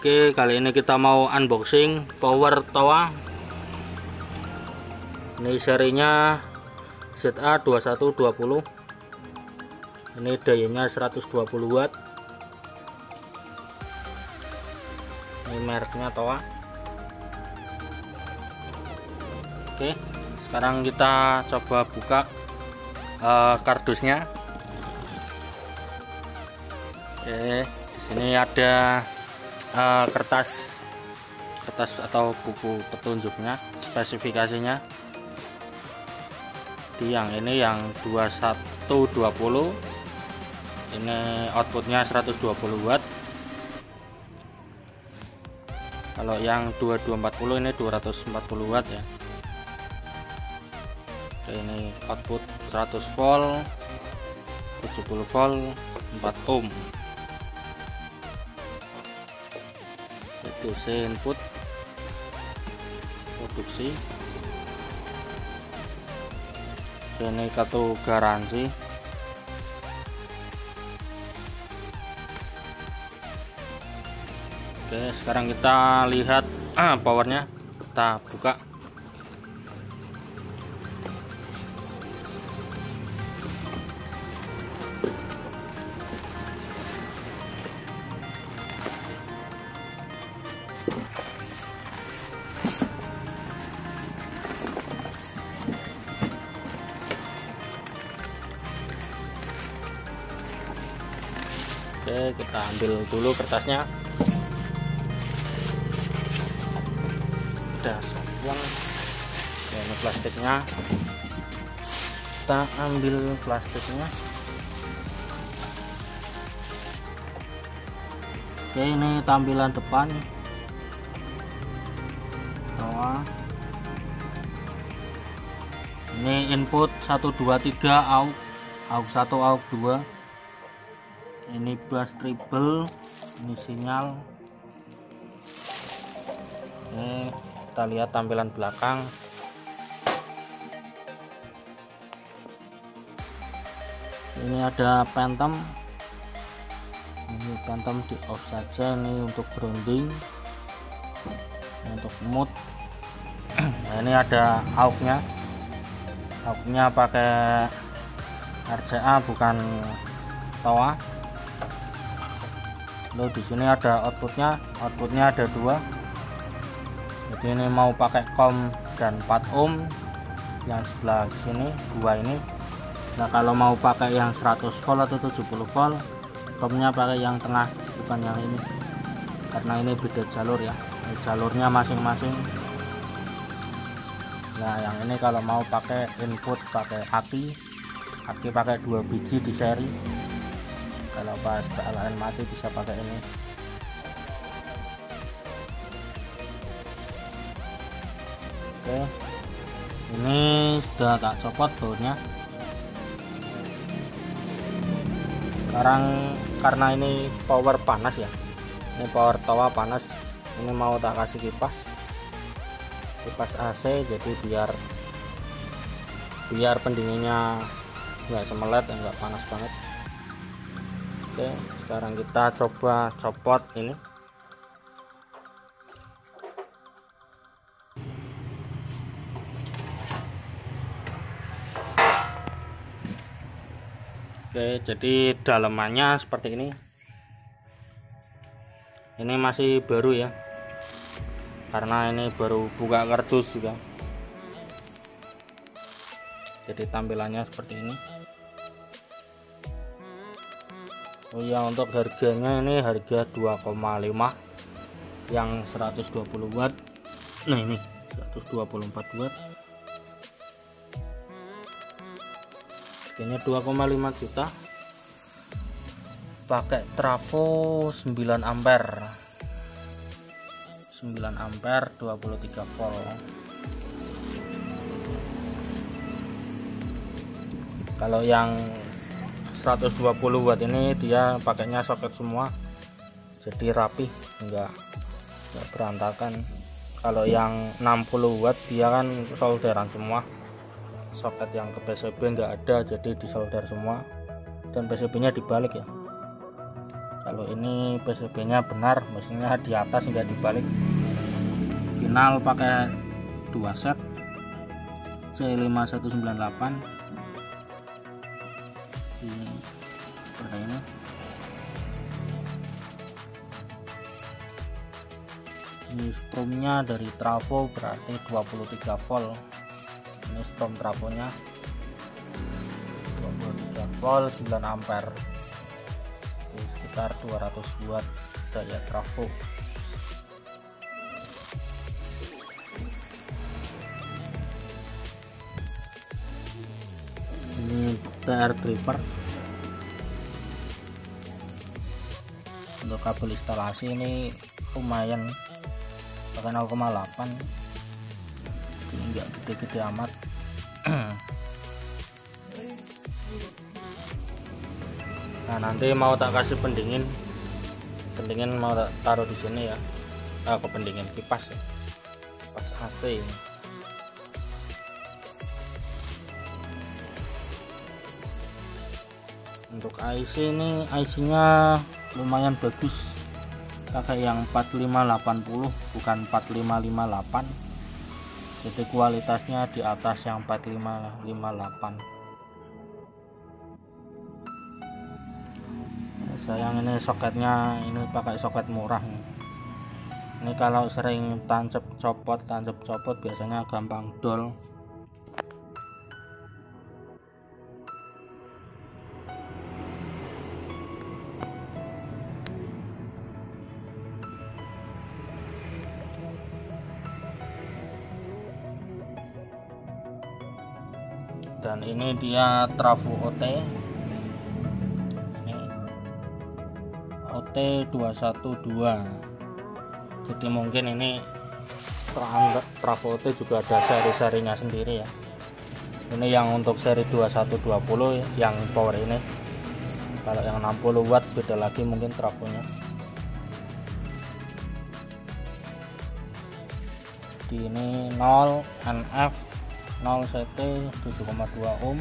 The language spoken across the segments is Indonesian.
Oke, kali ini kita mau unboxing power toa. Ini serinya ZA2120. Ini dayanya 120 watt. Ini mereknya toa. Oke, sekarang kita coba buka uh, kardusnya. Oke, di sini ada uh, kertas. Kertas atau buku petunjuknya spesifikasinya. Di yang ini yang 2120 ini outputnya 120 watt. Kalau yang 2240 ini 240 watt ya. Oke, ini output 100 volt 70 volt 4 ohm DC input. Produksi. Ini kartu garansi. Oke sekarang kita lihat powernya. Kita buka Oke kita ambil dulu kertasnya. Udah buang ini plastiknya. Kita ambil plastiknya. Oke ini tampilan depan. Bawah. Ini input 123 AUX AUX 1 AUX 2 ini bus triple ini sinyal. Ini kita lihat tampilan belakang. Ini ada phantom. Ini phantom di off saja ini untuk grounding. Ini untuk mood. Nah, ini ada AUX nya AUX nya pakai RCA bukan toa lalu di sini ada outputnya. Outputnya ada dua. Jadi ini mau pakai com dan 4 ohm. Yang sebelah sini dua ini. Nah kalau mau pakai yang 100 volt atau 70 volt comnya pakai yang tengah bukan yang ini. Karena ini beda jalur ya. Ini jalurnya masing-masing. Nah yang ini kalau mau pakai input pakai aki aki pakai dua biji di seri kalau pas PLN mati bisa pakai ini. Oke. Ini sudah tak copot bautnya sekarang karena ini power panas ya. Ini power toa panas. Ini mau tak kasih kipas. Kipas AC jadi biar biar pendinginnya nggak semelet enggak panas banget oke sekarang kita coba copot ini. Oke jadi dalamannya seperti ini. Ini masih baru ya karena ini baru buka kardus juga. Jadi tampilannya seperti ini Oh ya untuk harganya ini harga 2,5 yang 120 watt. Nah ini 124 watt. Harganya 2,5 juta. Pakai trafo 9 ampere. 9 ampere 23 volt. Kalau yang 120 watt ini dia pakainya soket semua. Jadi rapi enggak enggak berantakan. Kalau yang 60 watt dia kan solderan semua. Soket yang ke PCB enggak ada jadi disolder semua. Dan PCB nya dibalik ya. Kalau ini PCB nya benar mesinnya di atas enggak dibalik. Final pakai dua set C5198 ini ini strumnya dari trafo berarti 23 volt. Ini strom trafonya 23 volt 9 ampere. Ini sekitar 200 watt daya trafo. Ini TR driver untuk kabel instalasi ini lumayan pakai 0,8 ini enggak gede-gede amat. Nah nanti mau tak kasih pendingin. Pendingin mau taruh di sini ya. Ah, ke pendingin? Kipas ya? Kipas AC ini. Untuk IC ini IC nya lumayan bagus. Pakai yang 4580 bukan 4558 jadi kualitasnya di atas yang 4558 sayang ini soketnya ini pakai soket murah. Ini kalau sering tancap copot tancap copot biasanya gampang dol dan ini dia trafo OT ini OT 212 jadi mungkin ini trafo OT juga ada seri-serinya sendiri ya. Ini yang untuk seri 2120 yang power ini. Kalau yang 60 watt beda lagi mungkin trafonya di ini 0 NF 0 CT 7,2 ohm.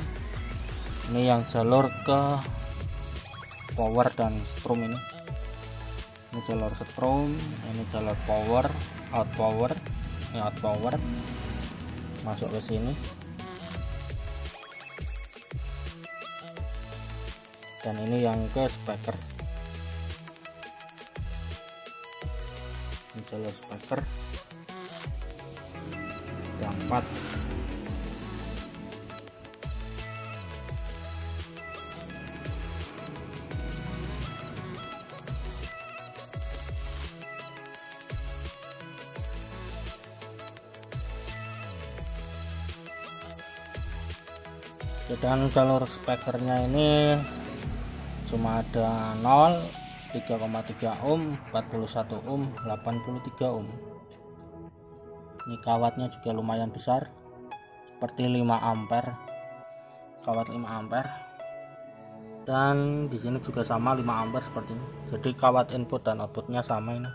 Ini yang jalur ke power dan strom ini. Ini jalur strom ini jalur power out power ini out power. Masuk ke sini. Dan ini yang ke speaker. Ini jalur speaker. Yang 4 dan jalur spekernya ini cuma ada 0 3,3 ohm 41 ohm 83 ohm. Ini kawatnya juga lumayan besar seperti 5 ampere kawat 5 ampere. Dan di sini juga sama 5 ampere seperti ini. Jadi kawat input dan outputnya sama ini.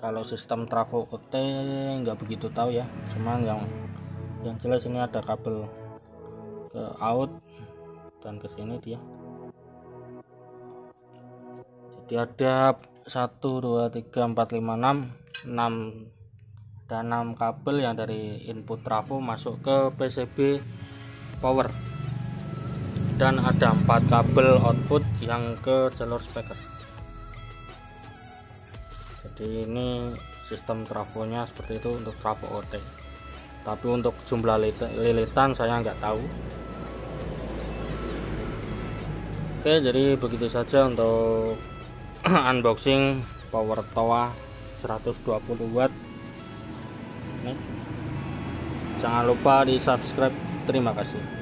Kalau sistem trafo OT nggak begitu tahu ya cuma yang yang jelas ini ada kabel ke out dan ke sini dia. Jadi ada 1 2 3 4 5 6 6 dan 6 kabel yang dari input trafo masuk ke PCB power. Dan ada 4 kabel output yang ke jalur speaker. Jadi ini sistem trafonya seperti itu untuk trafo OT tapi untuk jumlah lilitan saya nggak tahu. Oke jadi begitu saja untuk unboxing power toa 120 watt. Jangan lupa di subscribe. Terima kasih